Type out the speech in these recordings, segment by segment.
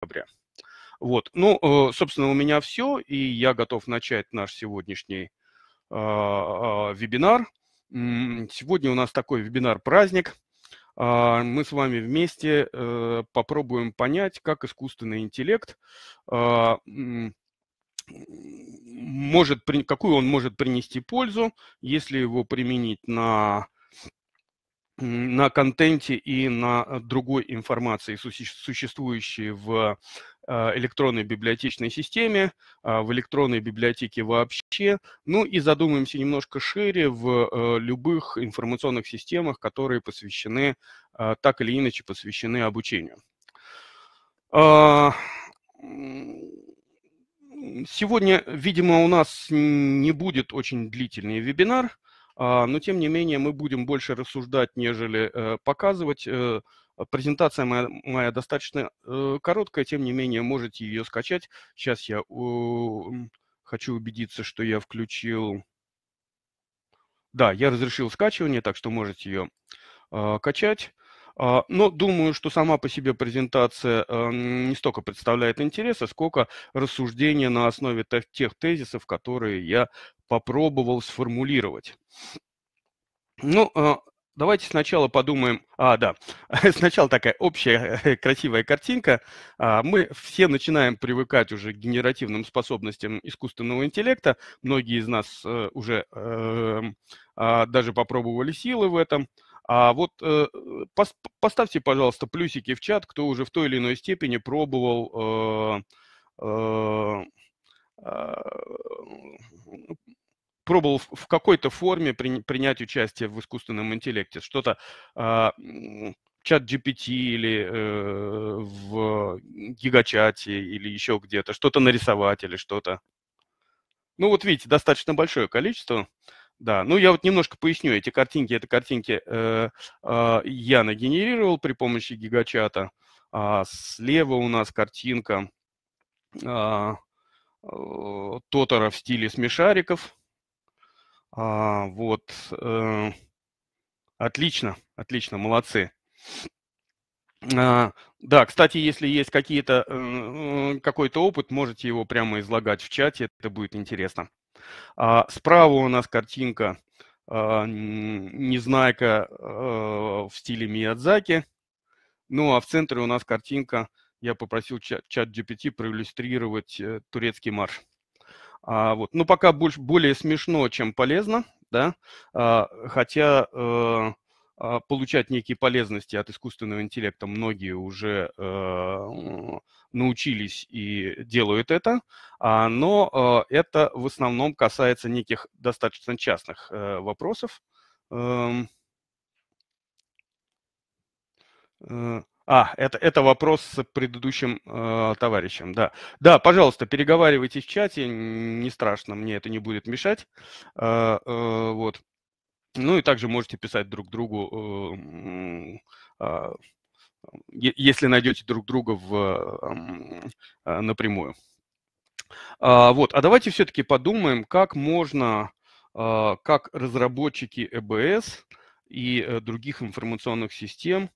декабря. Вот, ну, э, собственно, у меня все, и я готов начать наш сегодняшний а, а, вебинар. Сегодня у нас такой вебинар-праздник. А, мы с вами вместе э, попробуем понять, как искусственный интеллект может, какую он может принести пользу, если его применить на на контенте и на э, другой информации, существующей в э, электронной библиотечной системе, а, в электронной библиотеке вообще, ну и задумаемся немножко шире в э, любых информационных системах, которые посвящены, так или иначе посвящены обучению. А, сегодня, видимо, у нас не будет очень длительный вебинар, но тем не менее мы будем больше рассуждать, нежели э, показывать. Э, презентация моя, моя достаточно э, короткая, тем не менее можете ее скачать. Сейчас я хочу убедиться, что я включил... Да, я разрешил скачивание, так что можете ее качать. А, но думаю, что сама по себе презентация не столько представляет интереса, сколько рассуждения на основе тех тезисов, которые я попробовал сформулировать. Ну, а, давайте сначала подумаем. А, да, сначала такая общая э, красивая картинка. А, мы все начинаем привыкать уже к генеративным способностям искусственного интеллекта. Многие из нас э, уже эм, даже попробовали силы в этом. А вот э, поставьте, пожалуйста, плюсики в чат, кто уже в той или иной степени пробовал пробовал в какой-то форме при, принять участие в искусственном интеллекте, что-то э, чат GPT или э, в гигачате или еще где-то, что-то нарисовать или что-то. Ну вот видите, достаточно большое количество. Да, ну я вот немножко поясню, эти картинки, это картинки э, э, я нагенерировал при помощи гигачата. А слева у нас картинка э, Тотора в стиле смешариков. А, вот. Э, отлично, отлично, молодцы. А, да, кстати, если есть какие-то, э, какой-то опыт, можете его прямо излагать в чате, это будет интересно. А, справа у нас картинка а, Незнайка а, в стиле Миядзаки. Ну, а в центре у нас картинка, я попросил чат, GPT проиллюстрировать э, турецкий марш. А, вот. Ну, пока больше, более смешно, чем полезно, да, а, хотя э, получать некие полезности от искусственного интеллекта многие уже э, научились и делают это, а, но э, это в основном касается неких достаточно частных э, вопросов. Эм, э, а, это, это вопрос с предыдущим э, товарищем, да. Да, пожалуйста, переговаривайтесь в чате, не страшно, мне это не будет мешать. Э, э, вот. Ну и также можете писать друг другу, э, э, если найдете друг друга в, э, напрямую. А, вот, а давайте все-таки подумаем, как можно, как разработчики ЭБС и э, других информационных систем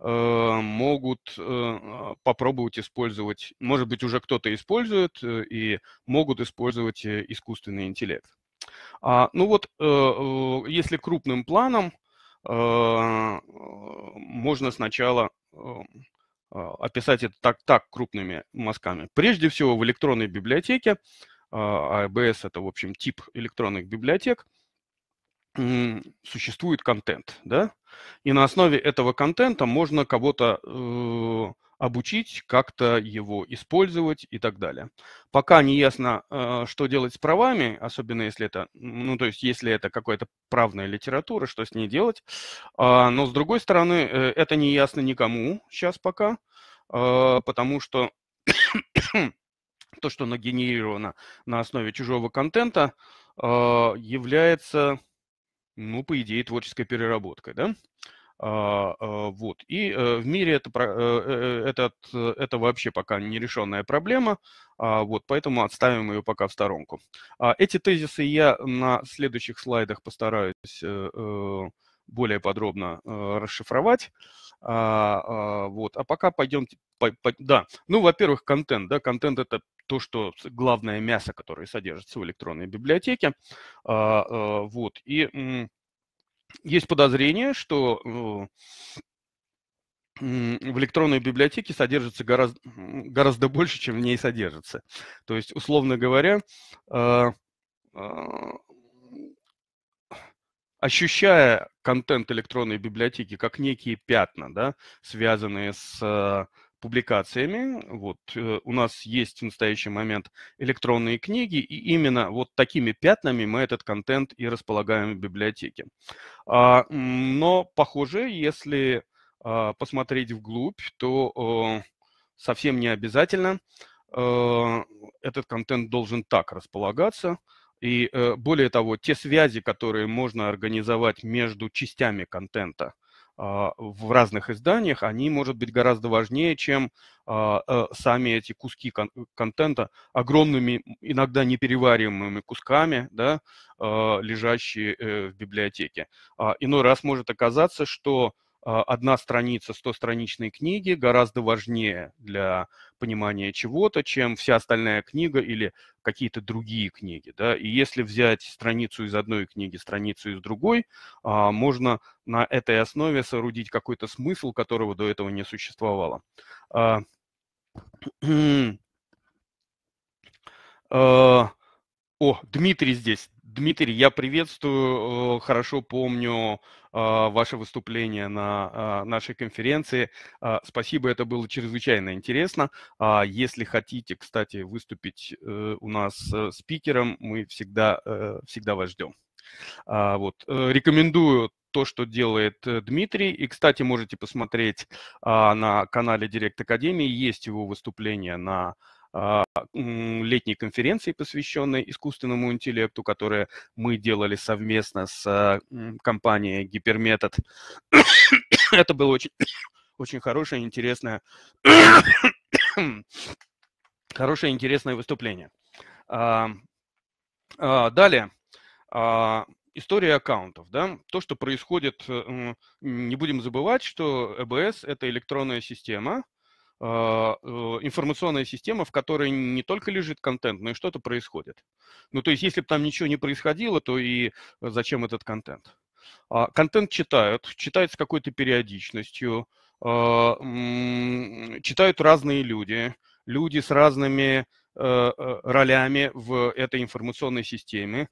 Э, могут э, попробовать использовать, может быть, уже кто-то использует и могут использовать искусственный интеллект. А, ну вот, если крупным планом, можно сначала описать это так, так крупными мазками. Прежде всего, в электронной библиотеке, ABS а это, в общем, тип электронных библиотек – существует контент, да, и на основе этого контента можно кого-то э, обучить, как-то его использовать и так далее. Пока не ясно, э, что делать с правами, особенно если это, ну, то есть если это какая-то правная литература, что с ней делать. А, но с другой стороны, э, это не ясно никому сейчас пока, э, потому что то, что нагенерировано на основе чужого контента, является ну, по идее, творческой переработкой, да? А, а, вот. И э, в мире это, э, э, этот, это вообще пока нерешенная проблема, а, вот, поэтому отставим ее пока в сторонку. Эти тезисы я на следующих слайдах постараюсь более подробно расшифровать. Вот. А пока пойдем... Да, ну, во-первых, контент. Да? Контент – это то, что главное мясо, которое содержится в электронной библиотеке. Вот. И есть подозрение, что в электронной библиотеке содержится гораздо, гораздо больше, чем в ней содержится. То есть, условно говоря, а, а, ощущая контент электронной библиотеки как некие пятна, да, связанные с а, публикациями. Вот э, у нас есть в настоящий момент электронные книги, и именно вот такими пятнами мы этот контент и располагаем в библиотеке. Но, похоже, если а, посмотреть вглубь, то совсем не обязательно а, этот контент должен так располагаться. И э, более того, те связи, которые можно организовать между частями контента а, в разных изданиях, они, может быть, гораздо важнее, чем э, сами эти куски контента огромными, иногда неперевариваемыми кусками, да, лежащие э, в библиотеке. Иной раз может оказаться, что а, одна страница 100-страничной книги гораздо важнее для понимания чего-то, чем вся остальная книга или какие-то другие книги. Да? И если взять страницу из одной книги, страницу из другой, а, можно на этой основе соорудить какой-то смысл, которого до этого не существовало. А, о, Дмитрий здесь. Дмитрий, я приветствую, хорошо помню а, ваше выступление на а, нашей конференции. А, спасибо, это было чрезвычайно интересно. Если хотите, кстати, выступить э, у нас э, спикером, мы всегда, э, всегда вас ждем. Вот. Рекомендую то, что делает Дмитрий. И, кстати, можете посмотреть на канале Директ Академии. Есть его выступление на летней конференции, посвященной искусственному интеллекту, которую мы делали совместно с а, компанией Гиперметод. Это было очень, очень хорошее, интересное, хорошее, интересное выступление. А, далее, история аккаунтов. Да? То, что происходит, э, не будем забывать, что EBS – это электронная система, а, информационная система, в которой не только лежит контент, но и что-то происходит. Ну, то есть, если бы там ничего не происходило, то и зачем этот контент? А, контент читают, читают с какой-то периодичностью, а, читают разные люди, люди с разными э, э, ролями в этой информационной системе,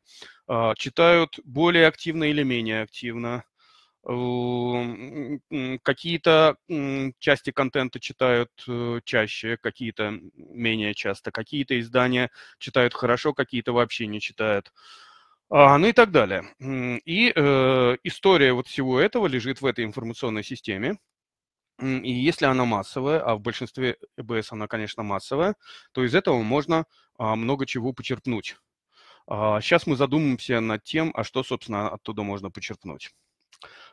читают более активно или менее активно, Какие-то части контента читают э, чаще, какие-то менее часто, какие-то издания читают хорошо, какие-то вообще не читают. А, ну и так далее. И э, история вот всего этого лежит в этой информационной системе. И если она массовая, а в большинстве ЭБС она, конечно, массовая, то из этого можно а, много чего почерпнуть. А, сейчас мы задумаемся над тем, а что, собственно, оттуда можно почерпнуть.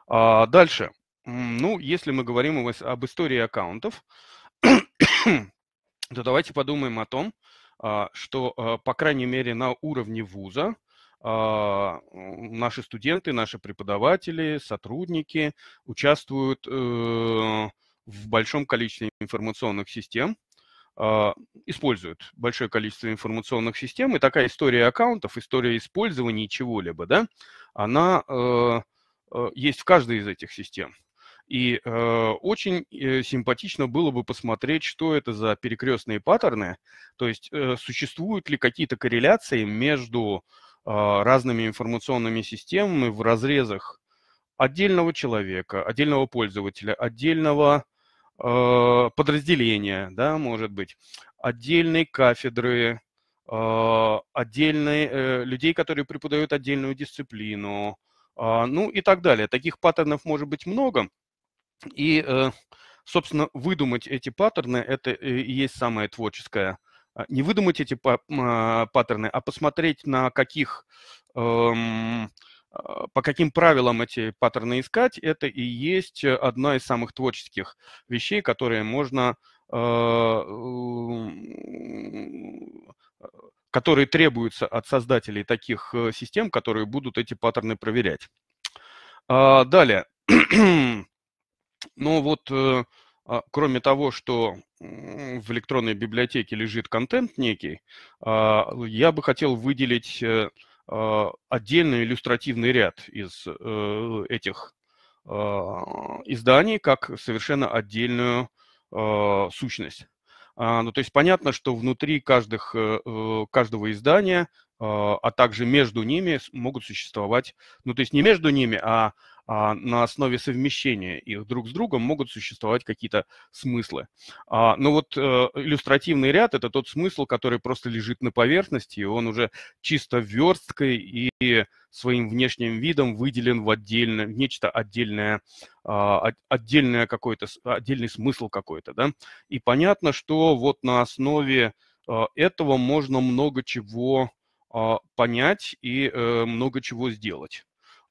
А, дальше. Ну, если мы говорим об истории аккаунтов, то давайте подумаем о том, а, что, а, по крайней мере, на уровне вуза наши студенты, наши преподаватели, сотрудники участвуют э, в большом количестве информационных систем, используют большое количество информационных систем, и такая история аккаунтов, история использования чего-либо, да, она Э, есть в каждой из этих систем. И э, очень э, симпатично было бы посмотреть, что это за перекрестные паттерны, то есть э, существуют ли какие-то корреляции между э, разными информационными системами в разрезах отдельного человека, отдельного пользователя, отдельного э, подразделения, да, может быть, отдельной кафедры, э, отдельной э, людей, которые преподают отдельную дисциплину, а, ну и так далее. Таких паттернов может быть много. И, э, собственно, выдумать эти паттерны – это и есть самое творческое. А, не выдумать эти а, паттерны, а посмотреть, на каких, эм, по каким правилам эти паттерны искать, это и есть одна из самых творческих вещей, которые можно которые требуются от создателей таких э, систем, которые будут эти паттерны проверять. А, далее. ну вот, э, а, кроме того, что в электронной библиотеке лежит контент некий, а, я бы хотел выделить э, а, отдельный иллюстративный ряд из этих изданий как совершенно отдельную сущность. Ну, то есть понятно, что внутри каждых, каждого издания, а также между ними могут существовать, ну то есть не между ними, а а, на основе совмещения их друг с другом могут существовать какие-то смыслы. А, но вот э, иллюстративный ряд – это тот смысл, который просто лежит на поверхности, и он уже чисто версткой и своим внешним видом выделен в отдельное, нечто отдельное, а, отдельное какой-то, отдельный смысл какой-то, да. И понятно, что вот на основе этого можно много чего понять и э, много чего сделать.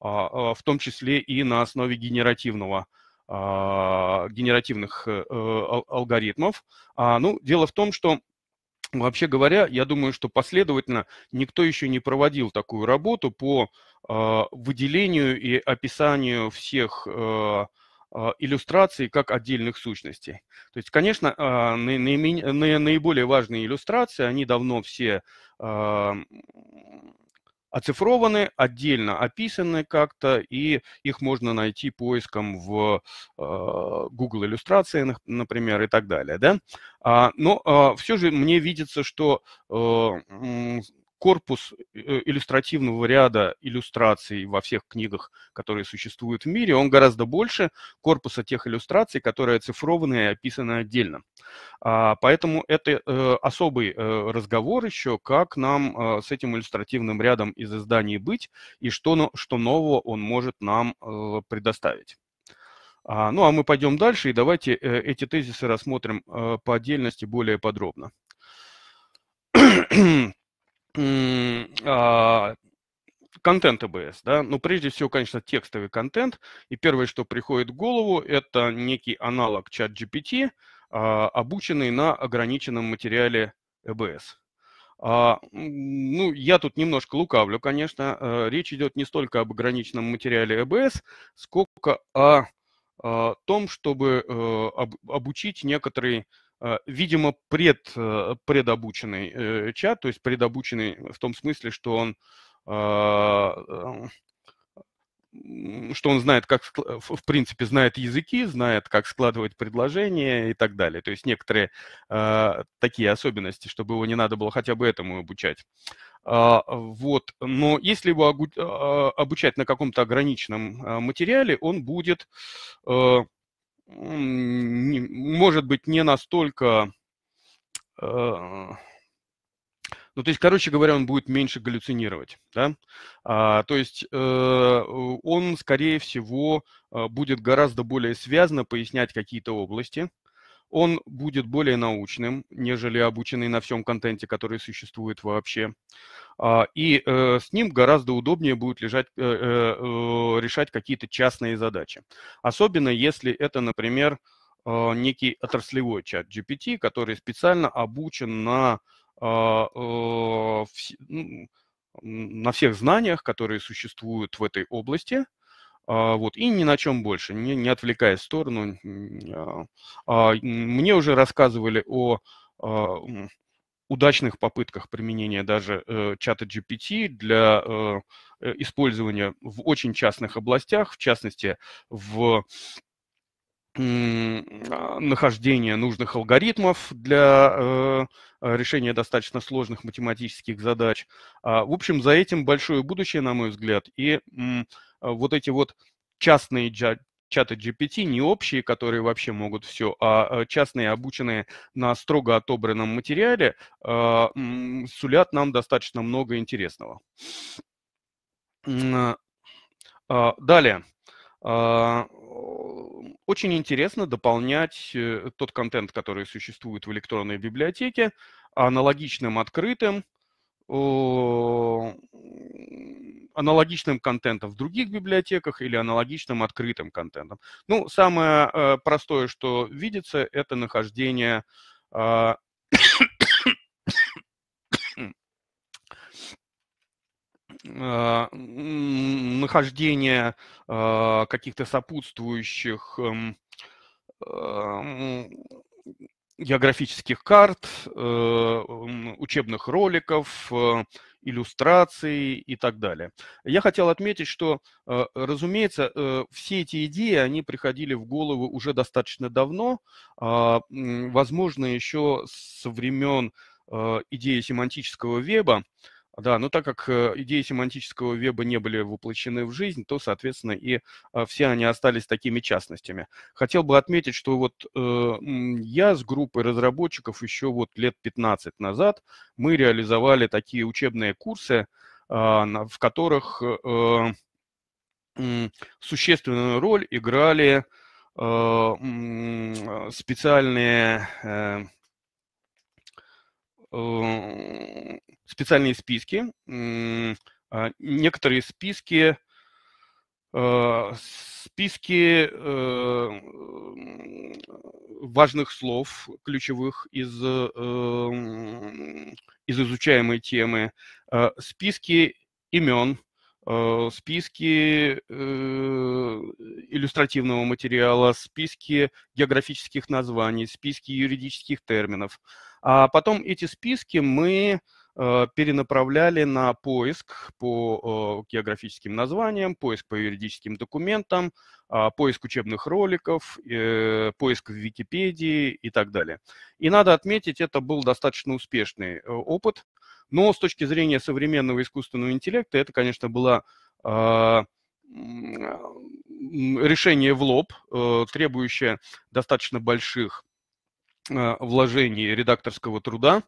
А, а, в том числе и на основе генеративного а, генеративных э, алгоритмов. Ну, дело в том, что Вообще говоря, я думаю, что последовательно никто еще не проводил такую работу по выделению и описанию всех иллюстраций как отдельных сущностей. То есть, конечно, наиболее важные иллюстрации, они давно все оцифрованы, отдельно описаны как-то, и их можно найти поиском в э, Google иллюстрации, например, и так далее. Да? А, но а, все же мне видится, что корпус э, иллюстративного ряда иллюстраций во всех книгах, которые существуют в мире, он гораздо больше корпуса тех иллюстраций, которые оцифрованы и описаны отдельно. А, поэтому это э, особый э, разговор еще, как нам с этим иллюстративным рядом из изданий быть и что, что нового он может нам предоставить. А, ну а мы пойдем дальше и давайте эти тезисы рассмотрим по отдельности более подробно. А, контент АБС, да, ну, прежде всего, конечно, текстовый контент, и первое, что приходит в голову, это некий аналог чат GPT, а, обученный на ограниченном материале ЭБС. А, ну, я тут немножко лукавлю, конечно, э, речь идет не столько об ограниченном материале ЭБС, сколько о, том, чтобы э, об, обучить некоторый видимо, пред, э, предобученный э, чат, то есть предобученный в том смысле, что он что он знает, как, в принципе, знает языки, знает, как складывать предложения и так далее. То есть некоторые э, такие особенности, чтобы его не надо было хотя бы этому обучать. Э, вот. Но если его обучать на каком-то ограниченном материале, он будет э, может быть, не настолько... Э, ну, то есть, короче говоря, он будет меньше галлюцинировать, да? А, то есть э, он, скорее всего, э, будет гораздо более связно пояснять какие-то области, он будет более научным, нежели обученный на всем контенте, который существует вообще. А, и э, с ним гораздо удобнее будет лежать, э, э, решать какие-то частные задачи. Особенно если это, например, некий отраслевой чат GPT, который специально обучен на, а, ну, на всех знаниях, которые существуют в этой области, вот, и ни на чем больше, не, не отвлекаясь в сторону. Мне уже рассказывали о удачных попытках применения даже э, чата GPT для э, э, использования в очень частных областях, в частности, в а, нахождения нужных алгоритмов для решения достаточно сложных математических задач. А, в общем, за этим большое будущее, на мой взгляд, и вот эти вот частные чаты GPT, не общие, которые вообще могут все, а, а частные, обученные на строго отобранном материале, а, сулят нам достаточно много интересного. А, далее. Очень интересно дополнять э, тот контент, который существует в электронной библиотеке, аналогичным открытым, аналогичным контентом в других библиотеках или аналогичным открытым контентом. Ну, самое э, простое, что видится, это нахождение э, э, нахождение э, каких-то сопутствующих эм, географических карт, учебных роликов, иллюстраций и так далее. Я хотел отметить, что, разумеется, все эти идеи, они приходили в голову уже достаточно давно, а, возможно, еще со времен идеи семантического веба, да, но так как э, идеи семантического веба не были воплощены в жизнь, то, соответственно, и а, все они остались такими частностями. Хотел бы отметить, что вот э, я с группой разработчиков еще вот лет 15 назад мы реализовали такие учебные курсы, э, в которых э, существенную роль играли э, специальные э, э специальные списки. А, некоторые списки а, списки э, важных слов, ключевых из, эм, из изучаемой темы, а, списки имен, списки э, иллюстративного материала, списки географических названий, списки юридических терминов. А потом эти списки мы Э, перенаправляли на поиск по географическим названиям, поиск по юридическим документам, а, поиск учебных роликов, э, поиск в Википедии и так далее. И надо отметить, это был достаточно успешный э, опыт, но с точки зрения современного искусственного интеллекта это, конечно, было а, решение в лоб, требующее достаточно больших вложений редакторского труда,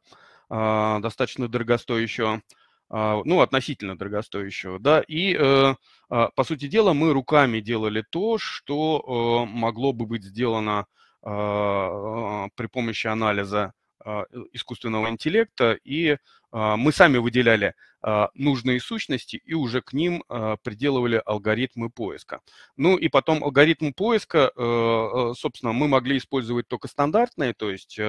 достаточно дорогостоящего, а, ну, относительно дорогостоящего, да, и, э, а, по сути дела, мы руками делали то, что э, могло бы быть сделано при помощи анализа искусственного интеллекта, и мы сами выделяли нужные сущности и уже к ним приделывали алгоритмы поиска. Ну и потом алгоритмы поиска, э, собственно, мы могли использовать только стандартные, то есть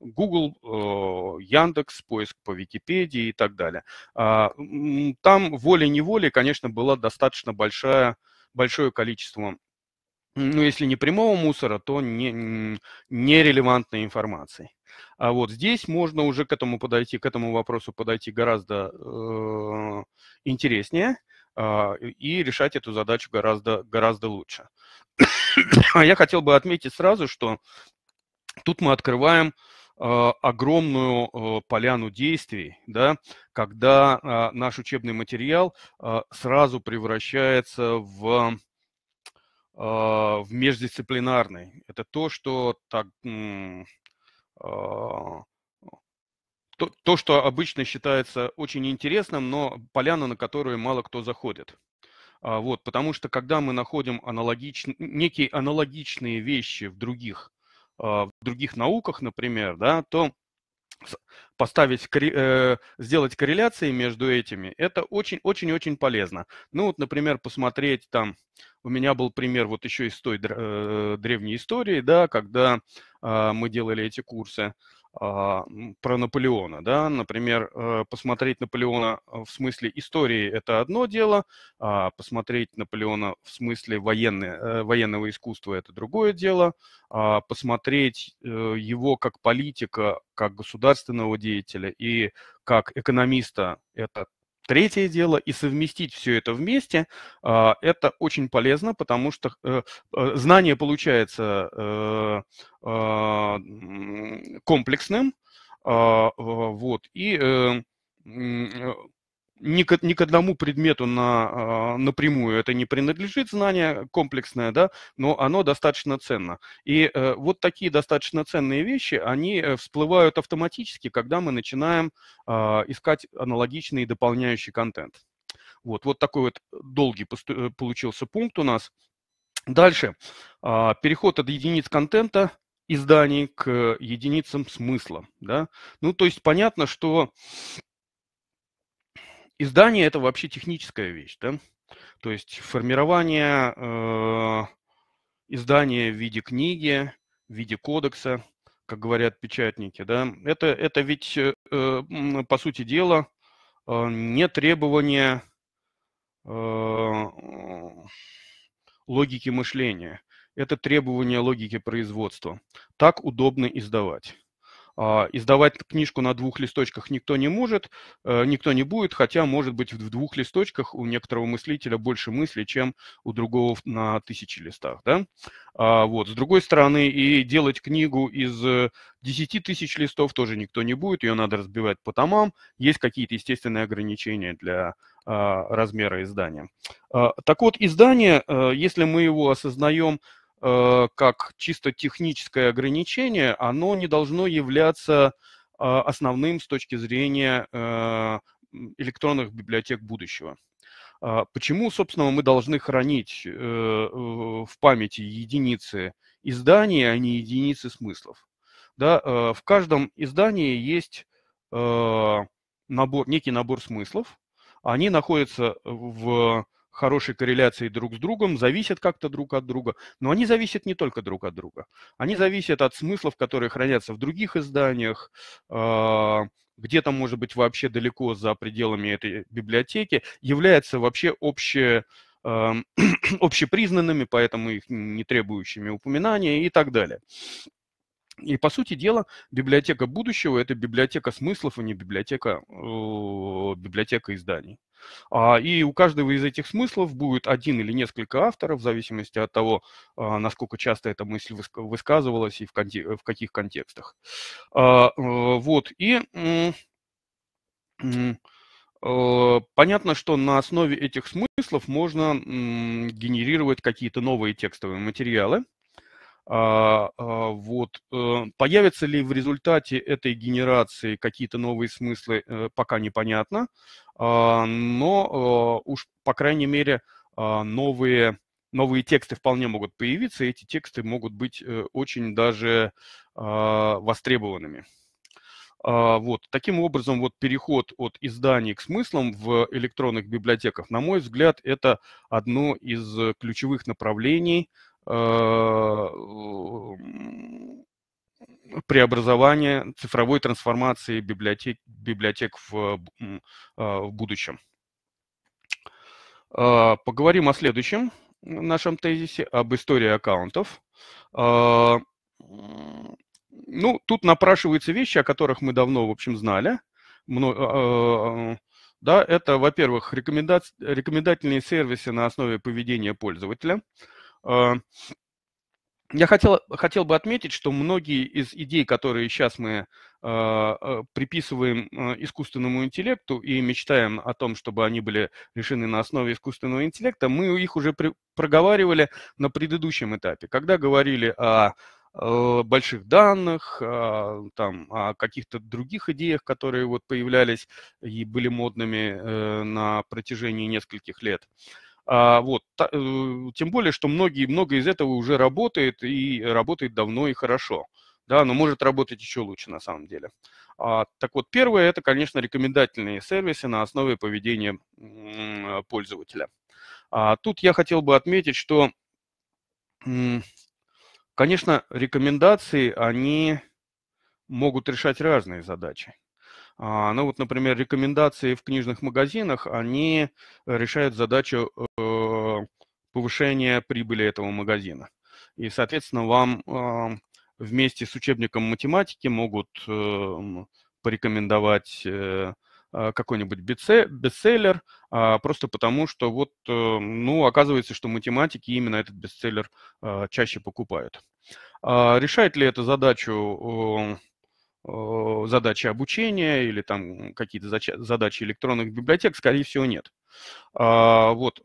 Google, э, Яндекс, поиск по Википедии и так далее. А, там волей-неволей, конечно, было достаточно большое, большое количество ну, если не прямого мусора, то не, нерелевантной информации. А вот здесь можно уже к этому подойти, к этому вопросу подойти гораздо э, интереснее э, и решать эту задачу гораздо, гораздо лучше. А я хотел бы отметить сразу, что тут мы открываем Э, огромную э, поляну действий, да, когда э, наш учебный материал сразу превращается в, в междисциплинарный. Это то, что так, то, то, что обычно считается очень интересным, но поляна, на которую мало кто заходит. А, вот, потому что когда мы находим аналогич... некие аналогичные вещи в других а, в других науках, например, да, то поставить, э, сделать корреляции между этими, это очень-очень-очень полезно. Ну вот, например, посмотреть там, у меня был пример вот еще из той э, древней истории, да, когда а, мы делали эти курсы, про Наполеона, да, например, э, посмотреть Наполеона э, в смысле истории – это одно дело, а посмотреть Наполеона в смысле военной, э, военного искусства – это другое дело, а посмотреть его как политика, как государственного деятеля и как экономиста – это Третье дело, и совместить все это вместе, а, это очень полезно, потому что э, э, знание получается э, а, комплексным, а, вот, и ни к, ни к одному предмету на, а, напрямую это не принадлежит знание комплексное, да, но оно достаточно ценно. И э, вот такие достаточно ценные вещи, они э, всплывают автоматически, когда мы начинаем а, искать аналогичный и дополняющий контент. Вот, вот такой вот долгий э, получился пункт у нас. Дальше. А, переход от единиц контента изданий к единицам смысла. Да? Ну, то есть понятно, что Издание это вообще техническая вещь, да? То есть формирование э, издания в виде книги, в виде кодекса, как говорят печатники, да, это, это ведь, э, по сути дела, э, не требование логики мышления. Это требование логики производства. Так удобно издавать. А, издавать книжку на двух листочках никто не может, э, никто не будет, хотя, может быть, в двух листочках у некоторого мыслителя больше мыслей, чем у другого на тысячи листах. Да? А, вот. С другой стороны, и делать книгу из 10 тысяч листов тоже никто не будет, ее надо разбивать по томам, есть какие-то естественные ограничения для а, размера издания. Так вот, издание, э, если мы его осознаем Э, как чисто техническое ограничение, оно не должно являться а, основным с точки зрения э, электронных библиотек будущего. А, почему, собственно, мы должны хранить э, в памяти единицы изданий, а не единицы смыслов? Да, в каждом издании есть набор, некий набор смыслов. Они находятся в хорошей корреляции друг с другом, зависят как-то друг от друга, но они зависят не только друг от друга. Они зависят от смыслов, которые хранятся в других изданиях, а, где-то, может быть, вообще далеко за пределами этой библиотеки, являются вообще общие общепризнанными, поэтому их не требующими упоминания и так далее. И, по сути дела, библиотека будущего – это библиотека смыслов, а не библиотека, библиотека изданий. А, и у каждого из этих смыслов будет один или несколько авторов, в зависимости от того, а, насколько часто эта мысль высказывалась и в, конте в каких контекстах. А, вот, и понятно, что на основе этих смыслов можно генерировать какие-то новые текстовые материалы, вот. Э, появятся ли в результате этой генерации какие-то новые смыслы, э, пока непонятно, а, но э, уж, по крайней мере, новые, новые тексты вполне могут появиться, и эти тексты могут быть очень даже востребованными. Вот. Таким образом, вот переход от изданий к смыслам в электронных библиотеках, на мой взгляд, это одно из ключевых направлений – преобразования, цифровой трансформации библиотек, библиотек в, э, в будущем. Э, поговорим о следующем нашем тезисе, об истории аккаунтов. Ну, тут напрашиваются вещи, о которых мы давно, в общем, знали. Да, это, во-первых, рекомендательные сервисы на основе поведения пользователя – я хотел, хотел бы отметить, что многие из идей, которые сейчас мы э, приписываем э, искусственному интеллекту и мечтаем о том, чтобы они были решены на основе искусственного интеллекта, мы их уже при, проговаривали на предыдущем этапе, когда говорили о больших данных, там, о каких-то других идеях, которые вот появлялись и были модными э, на протяжении нескольких лет. А, вот, э, тем более, что многие, много из этого уже работает и работает давно и хорошо. Да, но может работать еще лучше на самом деле. А, так вот, первое это, конечно, рекомендательные сервисы на основе поведения пользователя. А, тут я хотел бы отметить, что, конечно, рекомендации, они могут решать разные задачи. А, ну вот, например, рекомендации в книжных магазинах, они решают задачу э, повышения прибыли этого магазина. И, соответственно, вам а, вместе с учебником математики могут э, порекомендовать э, а, какой-нибудь бестселлер, просто потому что вот, ну, оказывается, что математики именно этот бестселлер чаще покупают. Решает ли это задачу Э, задачи обучения или там какие-то задачи электронных библиотек, скорее всего, нет. А, вот,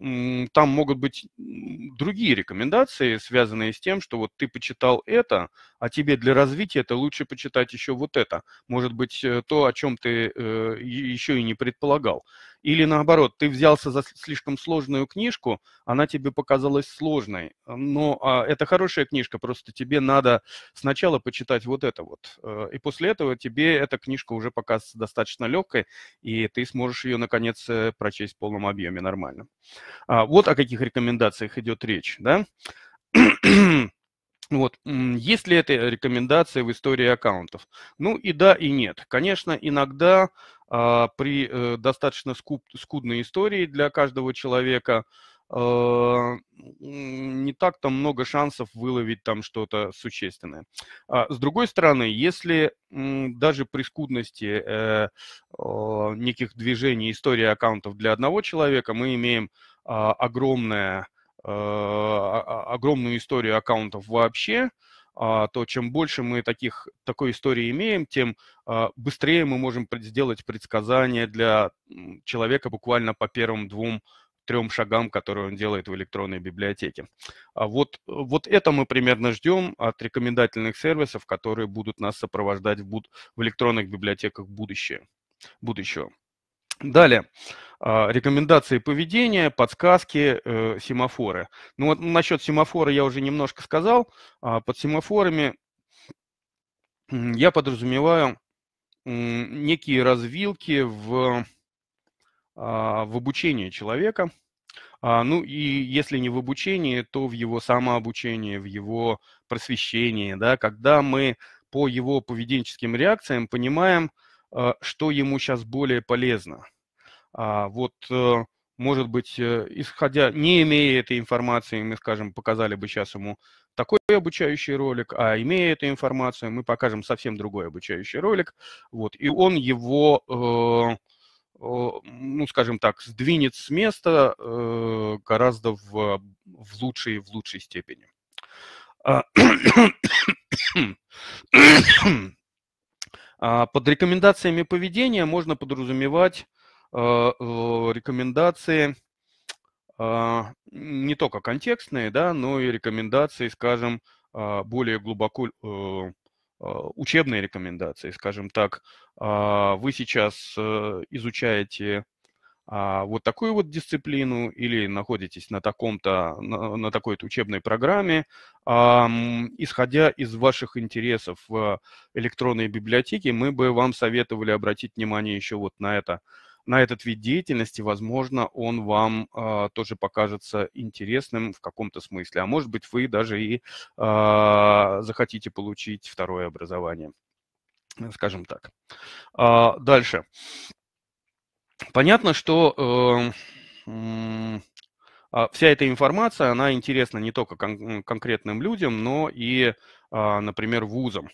там могут быть другие рекомендации, связанные с тем, что вот ты почитал это, а тебе для развития это лучше почитать еще вот это. Может быть, э, то, о чем ты э, еще и не предполагал. Или наоборот, ты взялся за слишком сложную книжку, она тебе показалась сложной. Но а, это хорошая книжка, просто тебе надо сначала почитать вот это вот. Э, и после этого тебе эта книжка уже покажется достаточно легкой, и ты сможешь ее, наконец, э, прочесть в полном объеме нормально. А, вот о каких рекомендациях идет речь. Да? Вот. Есть ли это рекомендации в истории аккаунтов? Ну и да, и нет. Конечно, иногда при э, достаточно скудной истории для каждого человека а, не так-то много шансов выловить там что-то существенное. А с другой стороны, если даже при скудности э, неких движений истории аккаунтов для одного человека мы имеем огромное Э, огромную историю аккаунтов вообще, а, то чем больше мы таких, такой истории имеем, тем а, быстрее мы можем сделать предсказания для человека буквально по первым двум трем шагам, которые он делает в электронной библиотеке. А вот, вот это мы примерно ждем от рекомендательных сервисов, которые будут нас сопровождать в, буд в электронных библиотеках будущее, будущего. Далее, а, рекомендации поведения, подсказки, э, семафоры. Ну вот насчет семафора я уже немножко сказал. А, под семафорами я подразумеваю некие развилки в, а, в обучении человека. Ну и если не в обучении, то в его самообучении, в его просвещении, да, когда мы по его поведенческим реакциям понимаем, что ему сейчас более полезно. А, вот, э, может быть, э, исходя, не имея этой информации, мы, скажем, показали бы сейчас ему такой обучающий ролик, а имея эту информацию, мы покажем совсем другой обучающий ролик, вот, и он его, э, ну, скажем так, сдвинет с места гораздо в, в лучшей, в лучшей степени. А, а, под рекомендациями поведения можно подразумевать Э, рекомендации а, не только контекстные, да, но и рекомендации, скажем, а, более глубоко э, а, учебные рекомендации, скажем так. Вы сейчас э, изучаете вот такую вот дисциплину или находитесь на таком-то, на такой-то учебной программе, исходя из ваших интересов в электронной библиотеке, мы бы вам советовали обратить внимание еще вот на это на этот вид деятельности, возможно, он вам э, тоже покажется интересным в каком-то смысле. А может быть, вы даже и э, захотите получить второе образование, скажем так. А, дальше. Понятно, что э, вся эта информация, она интересна не только кон конкретным людям, но и, например, вузам.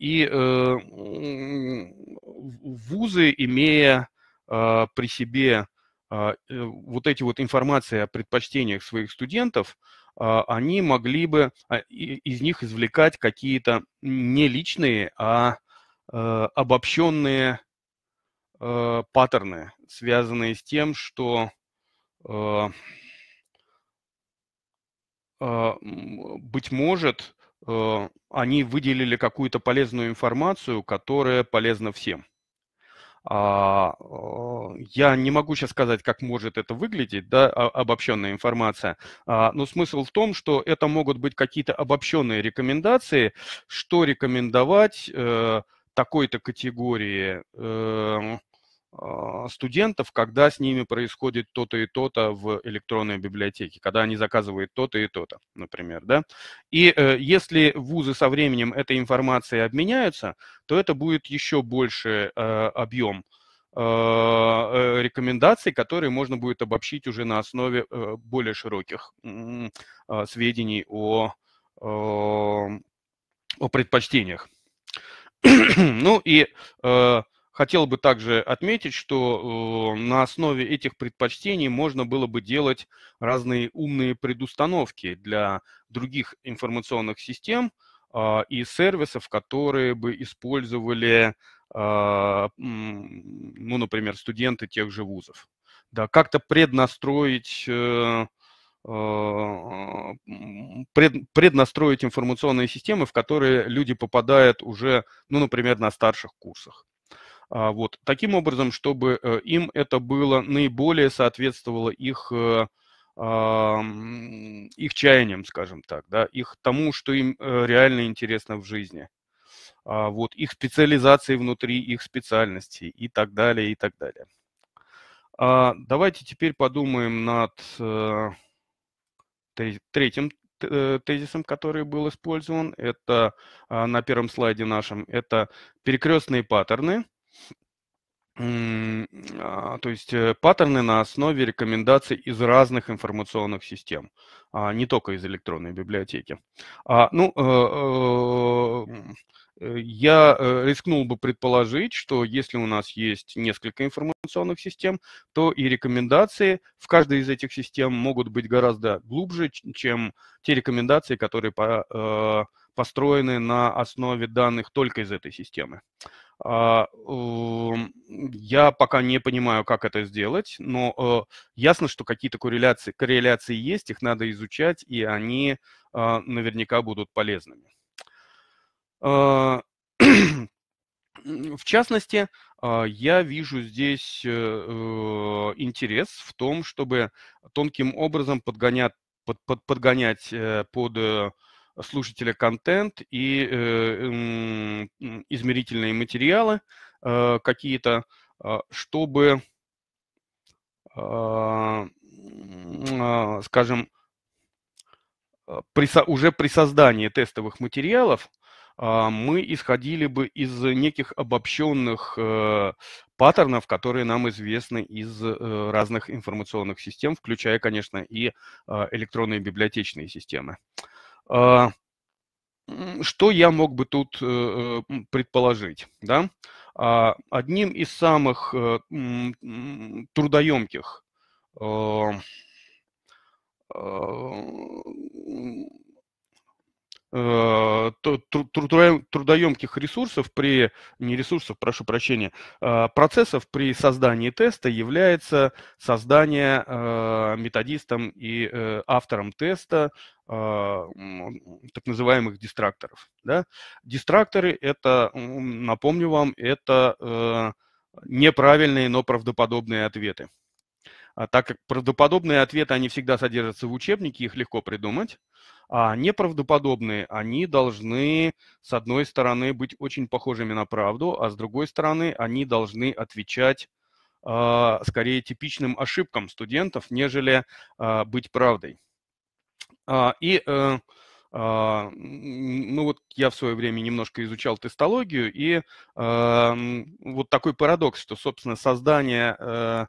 И э, вузы, имея а, при себе а, э, вот эти вот информации о предпочтениях своих студентов, а, они могли бы из них извлекать какие-то не личные, а обобщенные паттерны, связанные с тем, что быть может, они выделили какую-то полезную информацию, которая полезна всем. А, я не могу сейчас сказать, как может это выглядеть, да, обобщенная информация, а, но смысл в том, что это могут быть какие-то обобщенные рекомендации, что рекомендовать э, такой-то категории эм, студентов, когда с ними происходит то-то и то-то в электронной библиотеке, когда они заказывают то-то и то-то, например, да. И э, если вузы со временем этой информацией обменяются, то это будет еще больше э, объем э, э, рекомендаций, которые можно будет обобщить уже на основе э, более широких э, сведений о, о, о предпочтениях. ну и э, Хотел бы также отметить, что э, на основе этих предпочтений можно было бы делать разные умные предустановки для других информационных систем э, и сервисов, которые бы использовали, э, ну, например, студенты тех же вузов. Да, как-то преднастроить э, э, пред, преднастроить информационные системы, в которые люди попадают уже, ну, например, на старших курсах. А, вот. Таким образом, чтобы э, им это было наиболее соответствовало их, э, их чаяниям, скажем так, да, их тому, что им э, реально интересно в жизни. А, вот, их специализации внутри их специальностей и так далее, и так далее. А, давайте теперь подумаем над третьим тезисом, который был использован. Это на первом слайде нашем. Это перекрестные паттерны. То есть э, паттерны на основе рекомендаций из разных информационных систем, не только из электронной библиотеки. Ну, Э, я э, рискнул бы предположить, что если у нас есть несколько информационных систем, то и рекомендации в каждой из этих систем могут быть гораздо глубже, чем те рекомендации, которые построены на основе данных только из этой системы. А, я пока не понимаю, как это сделать, но ясно, что какие-то корреляции, корреляции есть, их надо изучать, и они наверняка будут полезными. А, в частности, а, я вижу здесь э, э, интерес в том, чтобы тонким образом подгонять, под, под, подгонять э, под слушателя контент и измерительные материалы какие-то, чтобы, скажем, при, уже при создании тестовых материалов а, мы исходили бы из неких обобщенных э, паттернов, которые нам известны из э, разных информационных систем, включая, конечно, и а, электронные библиотечные системы. А, что я мог бы тут э, предположить? Да? Одним из самых трудоемких Э, трудоемких ресурсов при, не ресурсов, прошу прощения, а, процессов при создании теста является создание э, методистом и э, автором теста а, так называемых дистракторов. Да? Дистракторы это, напомню вам, это неправильные, но правдоподобные ответы. А так как правдоподобные ответы, они всегда содержатся в учебнике, их легко придумать, а неправдоподобные, они должны, с одной стороны, быть очень похожими на правду, а с другой стороны, они должны отвечать э, скорее типичным ошибкам студентов, нежели э, быть правдой. А, и э, ну вот я в свое время немножко изучал тестологию, и э, вот такой парадокс, что, собственно, создание а,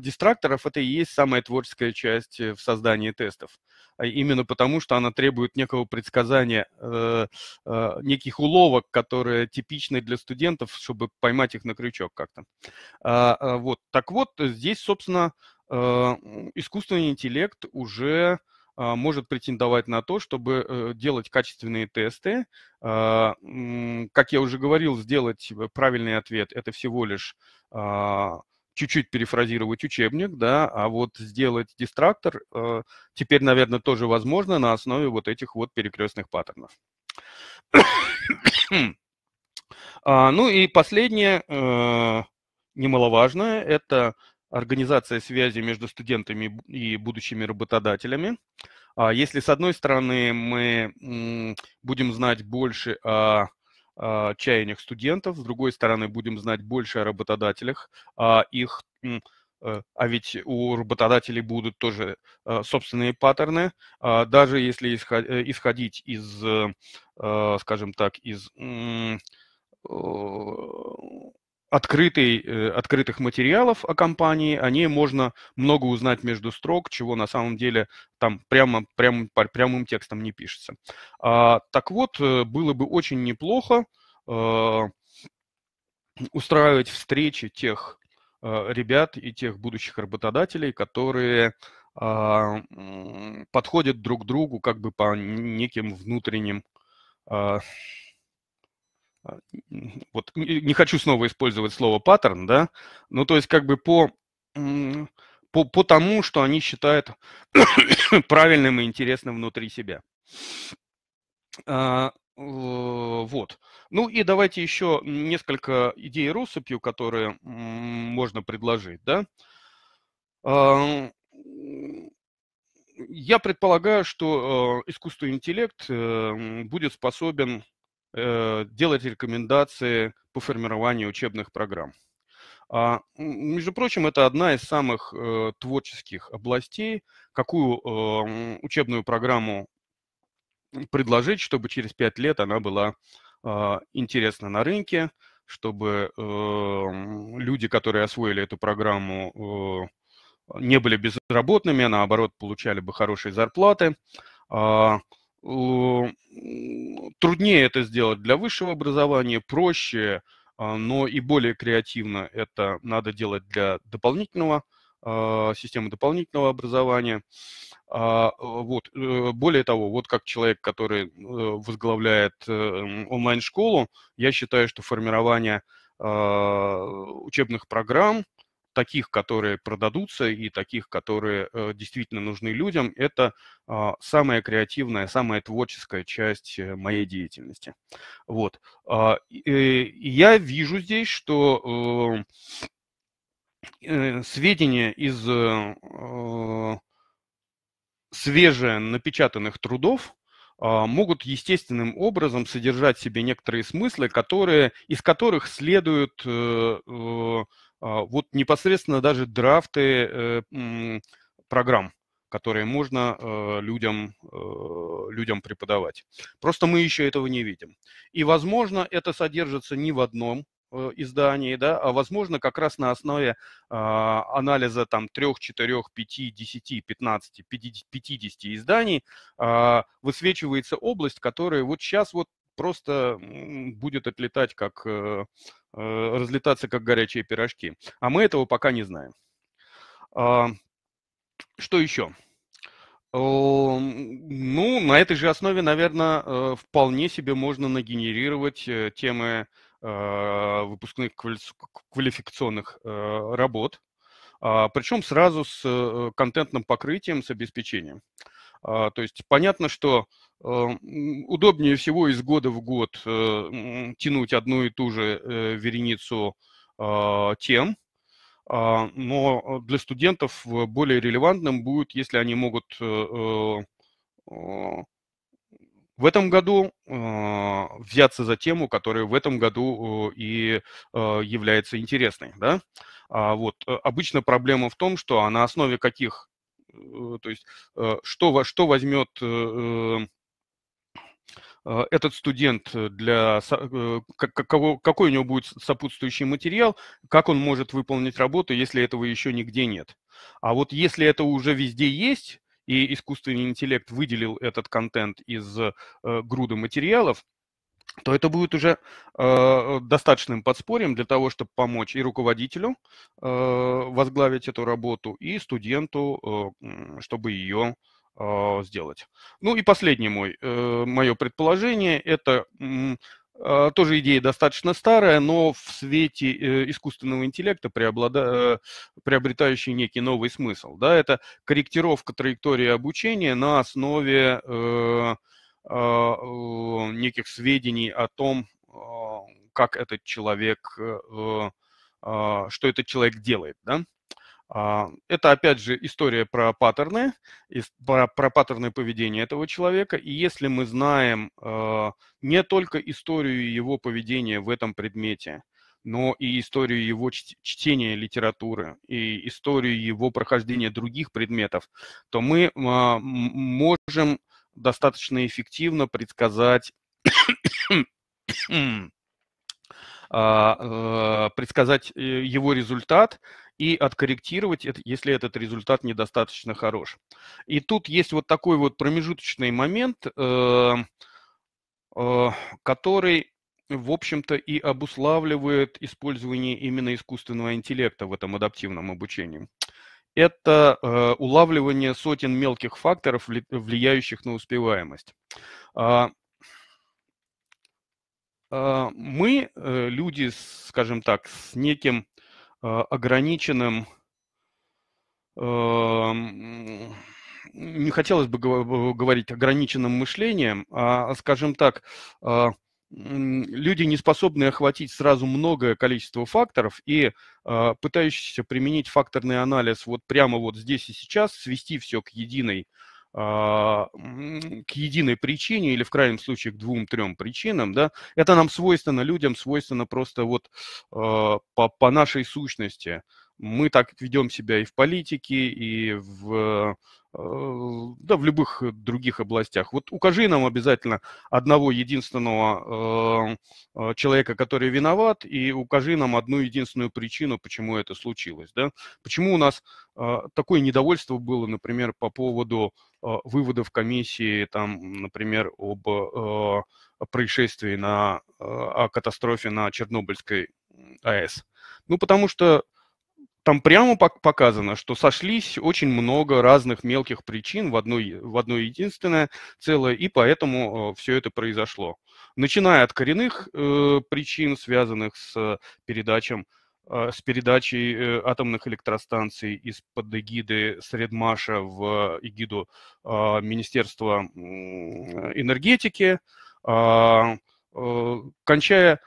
дистракторов это и есть самая творческая часть э, в создании тестов. А именно потому, что она требует некого предсказания, э, э, неких уловок, которые типичны для студентов, чтобы поймать их на крючок как-то. А, вот. Так вот, здесь, собственно, искусственный интеллект уже может претендовать на то, чтобы делать качественные тесты. Как я уже говорил, сделать правильный ответ – это всего лишь чуть-чуть перефразировать учебник, да, а вот сделать дистрактор э, теперь, наверное, тоже возможно на основе вот этих вот перекрестных паттернов. а, ну и последнее, э, немаловажное, это организация связи между студентами и будущими работодателями. А если с одной стороны мы будем знать больше о чаяниях студентов, с другой стороны, будем знать больше о работодателях, а их э, а ведь у работодателей будут тоже э, собственные паттерны, а даже если э, исходить из, скажем так, из открытый, э, открытых материалов о компании, о ней можно много узнать между строк, чего на самом деле там прямо, прямо прямым текстом не пишется. А, так вот, э, было бы очень неплохо а, устраивать встречи тех а, ребят и тех будущих работодателей, которые а, подходят друг другу как бы по неким внутренним а, вот не хочу снова использовать слово паттерн, да, ну то есть как бы по, по, по тому, что они считают правильным и интересным внутри себя. А, вот. Ну и давайте еще несколько идей россыпью, которые можно предложить, да. А, я предполагаю, что искусственный интеллект э, будет способен Э, делать рекомендации по формированию учебных программ. А, между прочим, это одна из самых э, творческих областей, какую э, учебную программу предложить, чтобы через пять лет она была э, интересна на рынке, чтобы э, люди, которые освоили эту программу, э, не были безработными, а наоборот получали бы хорошие зарплаты. Э, труднее это сделать для высшего образования, проще а, но и более креативно это надо делать для дополнительного а, системы дополнительного образования. А, вот. Э, более того, вот как человек, который э, возглавляет э, онлайн-школу, я считаю, что формирование учебных программ таких, которые продадутся, и таких, которые э, действительно нужны людям, это э, самая креативная, самая творческая часть э, моей деятельности. Вот. Э, я вижу здесь, что сведения из свеже напечатанных трудов могут естественным образом содержать в себе некоторые смыслы, которые, из которых следует а, вот непосредственно даже драфты э, программ, которые можно э, людям, э, людям преподавать. Просто мы еще этого не видим. И, возможно, это содержится не в одном издании, да, а возможно как раз на основе а, анализа там 3, 4, 5, 10, 15, 50 изданий а, высвечивается область, которая вот сейчас вот просто будет отлетать как Э, разлетаться как горячие пирожки. А мы этого пока не знаем. А, что еще? Ну, на этой же основе, наверное, э, вполне себе можно нагенерировать э, темы выпускных квалификационных работ, а, причем сразу с контентным покрытием, с обеспечением. А, то есть понятно, что удобнее всего из года в год э, тянуть одну и ту же э, вереницу а, тем, а, но для студентов более релевантным будет, если они могут э, в этом году взяться за тему, которая в этом году и является интересной. Да? Вот. Обычно проблема в том, что на основе каких то есть что, что возьмет этот студент для какого, какой у него будет сопутствующий материал, как он может выполнить работу, если этого еще нигде нет. А вот если это уже везде есть, и искусственный интеллект выделил этот контент из груды материалов, то это будет уже э, достаточным подспорьем для того, чтобы помочь и руководителю э, возглавить эту работу, и студенту, э, чтобы ее э, сделать. Ну и последнее мой, э, мое предположение, это э, тоже идея достаточно старая, но в свете э, искусственного интеллекта преоблада... приобретающий некий новый смысл. Да, это корректировка траектории обучения на основе э, а, неких сведений о том, а, как этот человек, э, а, что этот человек делает. Да? Это, опять же, история про паттерны, про, паттерны поведения этого человека. И если мы знаем не только историю его поведения в этом предмете, но и историю его чтения литературы, и историю его прохождения других предметов, то мы можем достаточно эффективно предсказать а, э, предсказать э, его результат и откорректировать, если этот результат недостаточно хорош. И тут есть вот такой вот промежуточный момент, э, который, в общем-то, и обуславливает использование именно искусственного интеллекта в этом адаптивном обучении это э, улавливание сотен мелких факторов, влияющих на успеваемость. А, а, мы, э, люди, скажем так, с неким э, ограниченным, эм, не хотелось бы говорить ограниченным мышлением, а, скажем так, а, люди не способны охватить сразу многое количество факторов и пытающиеся применить факторный анализ вот прямо вот здесь и сейчас, свести все к единой а, к единой причине или в крайнем случае к двум-трем причинам, да, это нам свойственно, людям свойственно просто вот а, по, по нашей сущности. Мы так ведем себя и в политике, и в да, в любых других областях. Вот укажи нам обязательно одного единственного э, э, человека, который виноват, и укажи нам одну единственную причину, почему это случилось. Да? Почему у нас такое недовольство было, например, по поводу выводов комиссии, там, например, об происшествии на, о катастрофе на Чернобыльской АЭС. Ну, потому что там прямо показано, что сошлись очень много разных мелких причин в одно, в одно единственное целое, и поэтому э, все это произошло. Начиная от коренных э, причин, связанных с передачем э, с передачей э, атомных электростанций из-под эгиды Средмаша в эгиду э, Министерства энергетики, э, э, кончая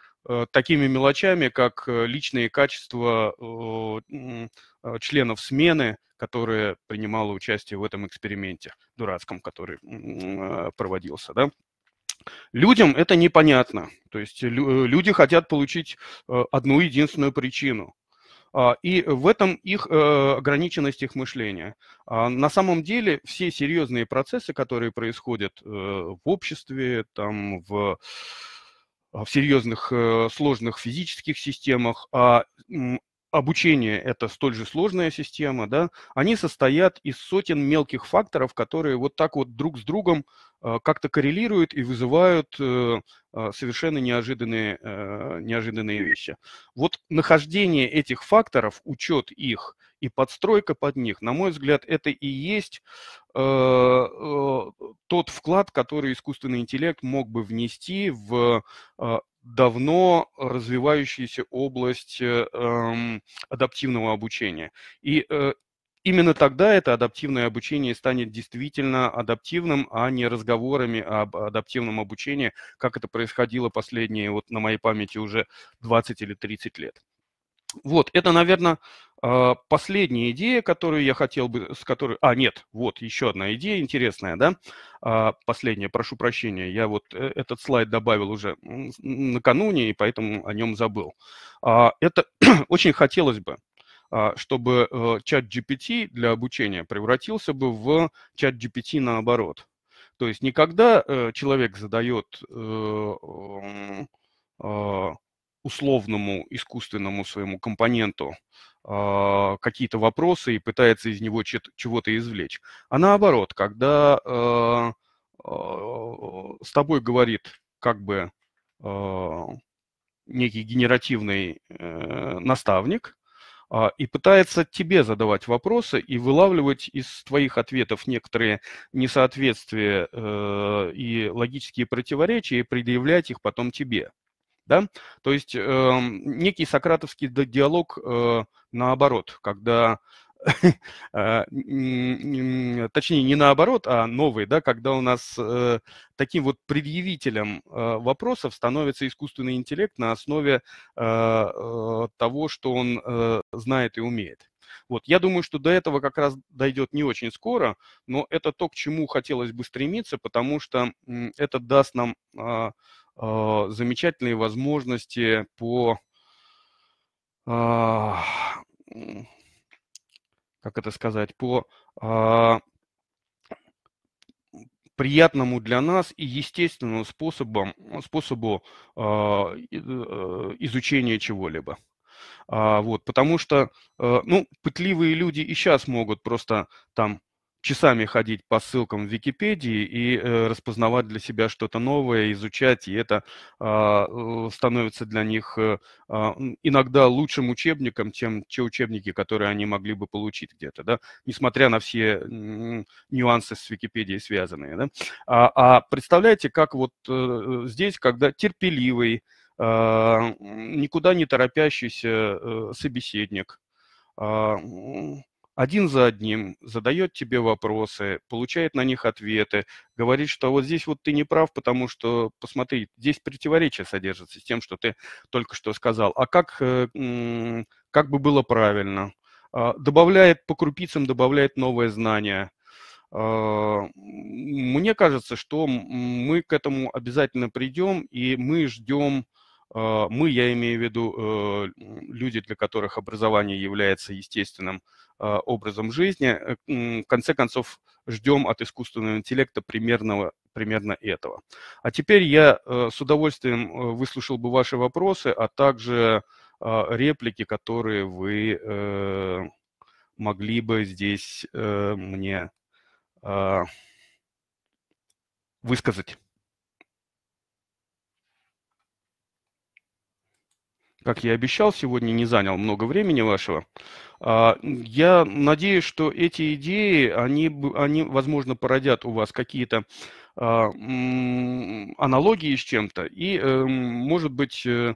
такими мелочами, как э, личные качества э, членов смены, которые принимала участие в этом эксперименте дурацком, который проводился. Да? Людям это непонятно. То есть люди хотят получить одну единственную причину. А, и в этом их ограниченность их мышления. А на самом деле все серьезные процессы, которые происходят в обществе, там, в в серьезных э, сложных физических системах, а обучение – это столь же сложная система, да, они состоят из сотен мелких факторов, которые вот так вот друг с другом а, как-то коррелируют и вызывают э, а, совершенно неожиданные, э, неожиданные вещи. Вот нахождение этих факторов, учет их и подстройка под них, на мой взгляд, это и есть тот вклад, который искусственный интеллект мог бы внести в давно развивающаяся область э, эм, адаптивного обучения. И э, именно тогда это адаптивное обучение станет действительно адаптивным, а не разговорами об адаптивном обучении, как это происходило последние, вот на моей памяти, уже 20 или 30 лет. Вот, это, наверное, последняя идея, которую я хотел бы, с которой... А, нет, вот еще одна идея интересная, да? А, последняя, прошу прощения, я вот э, этот слайд добавил уже накануне, и поэтому о нем забыл. А, это очень хотелось бы, чтобы э, чат GPT для обучения превратился бы в чат GPT наоборот. То есть никогда э, человек задает условному искусственному своему компоненту какие-то вопросы и пытается из него чего-то извлечь. А наоборот, когда э, э, с тобой говорит как бы э, некий генеративный э, наставник, и пытается тебе задавать вопросы и вылавливать из твоих ответов некоторые несоответствия э, и логические противоречия и предъявлять их потом тебе. Да? То есть э, некий сократовский диалог э, наоборот, когда э, точнее не наоборот, а новый, да, когда у нас э, таким вот предъявителем э, вопросов становится искусственный интеллект на основе э, э, того, что он э, знает и умеет. Вот, я думаю, что до этого как раз дойдет не очень скоро, но это то, к чему хотелось бы стремиться, потому что это даст нам замечательные возможности по, а, как это сказать, по а, приятному для нас и естественному способом, способу э, изучения чего-либо. Вот, потому что, э, ну, пытливые люди и сейчас могут просто там часами ходить по ссылкам в Википедии и э, распознавать для себя что-то новое, изучать, и это а, э, становится для них э, э, иногда лучшим учебником, чем те учебники, которые они могли бы получить где-то, да, несмотря на все нюансы с Википедией связанные, да. А, а представляете, как вот э, здесь, когда терпеливый, э, никуда не торопящийся э, собеседник, э, один за одним задает тебе вопросы, получает на них ответы, говорит, что вот здесь вот ты не прав, потому что, посмотри, здесь противоречие содержится с тем, что ты только что сказал. А как, э, как бы было правильно? А, добавляет по крупицам, добавляет новое знание. А, мне кажется, что мы к этому обязательно придем, и мы ждем, мы, я имею в виду э, люди, для которых образование является естественным а, образом жизни, э, в конце концов, ждем от искусственного интеллекта примерного, примерно этого. А теперь я э, с удовольствием выслушал бы ваши вопросы, а также реплики, которые вы могли бы здесь мне а, высказать. Как я обещал, сегодня не занял много времени вашего. А, я надеюсь, что эти идеи, они, они возможно, породят у вас какие-то а, аналогии с чем-то. И, э, может быть, э,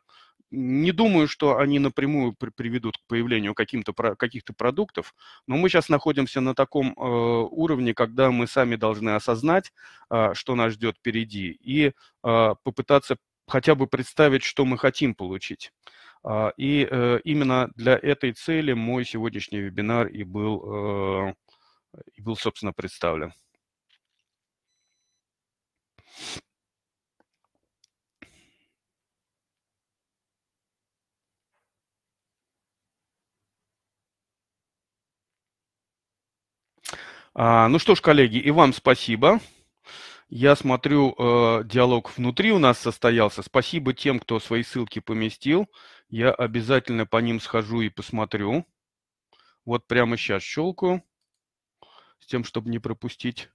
не думаю, что они напрямую при, приведут к появлению каких-то продуктов, но мы сейчас находимся на таком э, уровне, когда мы сами должны осознать, э, что нас ждет впереди, и э, попытаться хотя бы представить, что мы хотим получить. Э, и э, именно для этой цели мой сегодняшний вебинар и был, э, и был собственно, представлен. А, ну что ж, коллеги, и вам спасибо. Я смотрю, э, диалог внутри у нас состоялся. Спасибо тем, кто свои ссылки поместил. Я обязательно по ним схожу и посмотрю. Вот прямо сейчас щелкаю, с тем, чтобы не пропустить.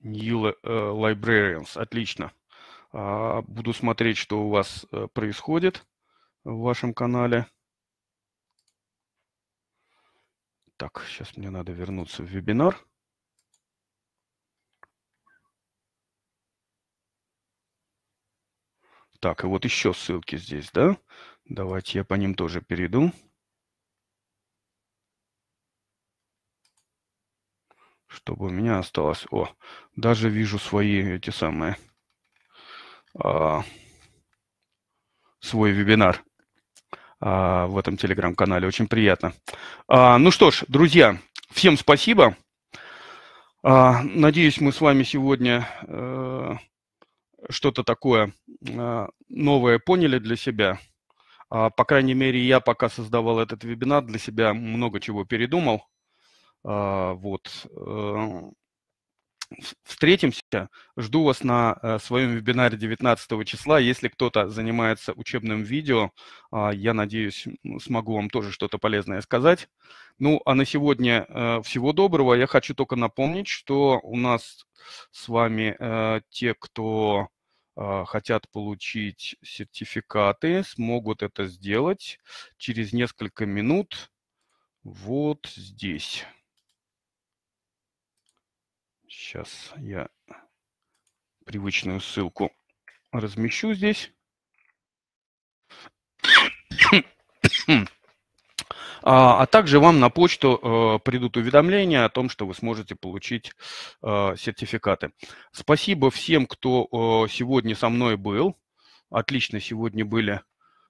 New э, Librarians, отлично. А, буду смотреть, что у вас э, происходит в вашем канале. Так, сейчас мне надо вернуться в вебинар. Так, и вот еще ссылки здесь, да? Давайте я по ним тоже перейду. Чтобы у меня осталось... О, даже вижу свои эти самые... А, свой вебинар. А, в этом телеграм-канале. Очень приятно. А, ну что ж, друзья, всем спасибо. А, надеюсь, мы с вами сегодня э, что-то такое новое поняли для себя. По крайней мере, я пока создавал этот вебинар для себя много чего передумал. Вот. Встретимся. Жду вас на э, своем вебинаре 19 числа. Если кто-то занимается учебным видео, а, я надеюсь, смогу вам тоже что-то полезное сказать. Ну, а на сегодня э, всего доброго. Я хочу только напомнить, что у нас с вами э, те, кто хотят получить сертификаты, смогут это сделать через несколько минут вот здесь. Сейчас я привычную ссылку размещу здесь. А, а также вам на почту э, придут уведомления о том, что вы сможете получить э, сертификаты. Спасибо всем, кто э, сегодня со мной был. Отлично, сегодня были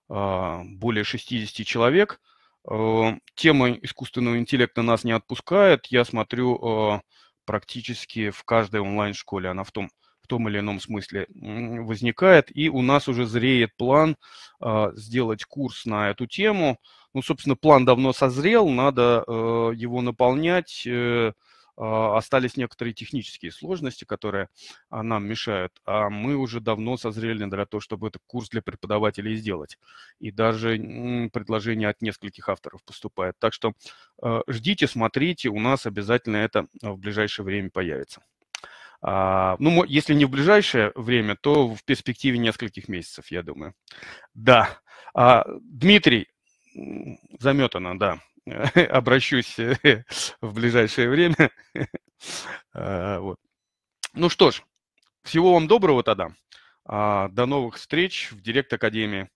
э, более 60 человек. Э, тема искусственного интеллекта нас не отпускает. Я смотрю, э, практически в каждой онлайн-школе. Она в том, в том или ином смысле возникает. И у нас уже зреет план э, сделать курс на эту тему. Ну, собственно, план давно созрел, надо э, его наполнять. Э, остались некоторые технические сложности, которые а, нам мешают, а мы уже давно созрели для того, чтобы этот курс для преподавателей сделать. И даже предложение от нескольких авторов поступает. Так что э, ждите, смотрите, у нас обязательно это в ближайшее время появится. А, ну, если не в ближайшее время, то в перспективе нескольких месяцев, я думаю. Да. А, Дмитрий, заметано, да. обращусь э, в ближайшее время. А, вот. Ну что ж, всего вам доброго тогда. А, до новых встреч в Директ Академии.